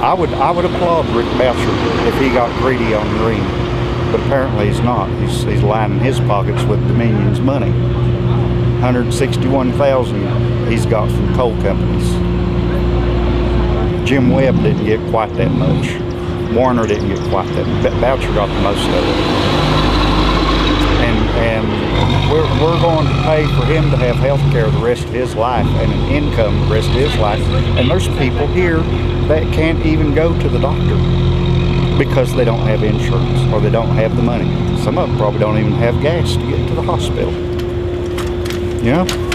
I would I would applaud Rick Boucher if he got greedy on Green, but apparently he's not. He's he's lining his pockets with Dominion's money. 161,000 he's got from coal companies. Jim Webb didn't get quite that much. Warner didn't get quite that. Boucher got the most of it. We're going to pay for him to have health care the rest of his life and an income the rest of his life. And there's people here that can't even go to the doctor because they don't have insurance or they don't have the money. Some of them probably don't even have gas to get to the hospital. You know?